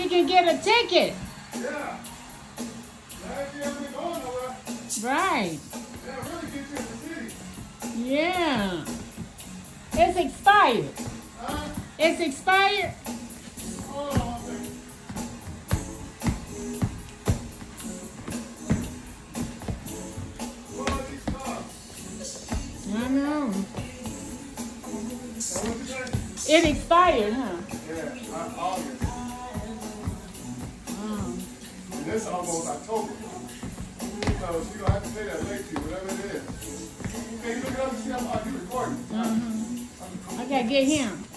she can get a ticket. Yeah. Last year we going nowhere. Right. Yeah, really get you in the city. Yeah. It's expired. Huh? It's expired. Hold on one second. What are these cars? I know. Now, what you say? It expired, huh? Yeah, This almost October. So gonna have to pay that late fee, whatever it is. Can you look it up and see how you recording? Mm-hmm. I gotta get him.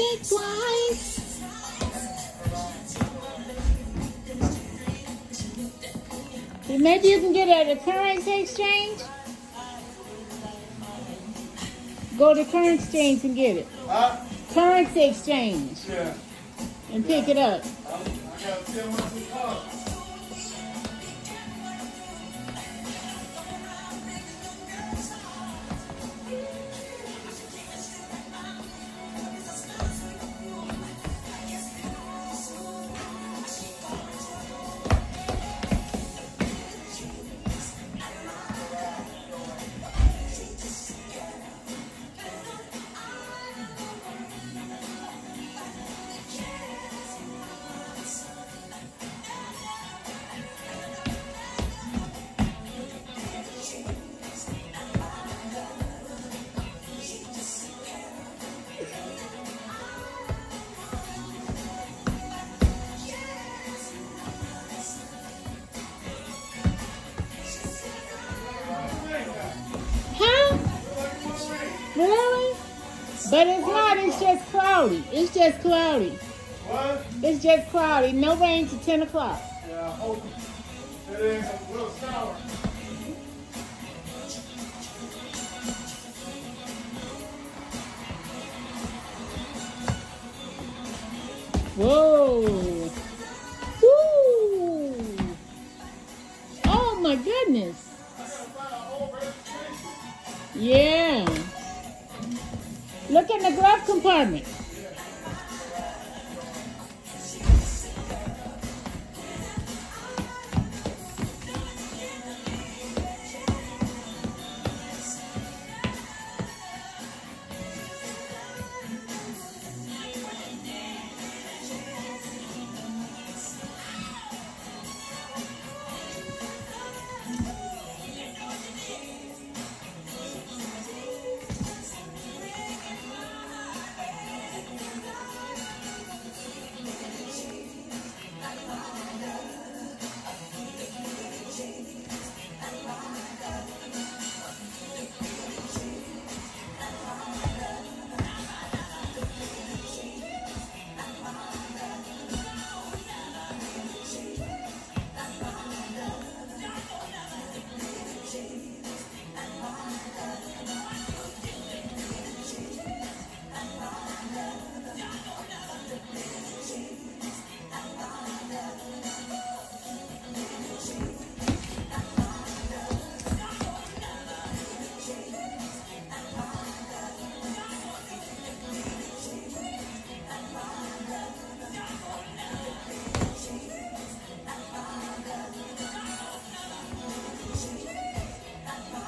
Think twice. Maybe you can get it at a currency exchange. Go to currency exchange and get it. Huh? Currency exchange Yeah. and pick it up. Really? But it's not. It's just cloudy. It's just cloudy. What? It's just cloudy. No rain to 10 o'clock. Yeah, I hope it is a little sour. Whoa. Woo. Oh my goodness. I gotta find an old registration. Yeah. Look in the glove compartment.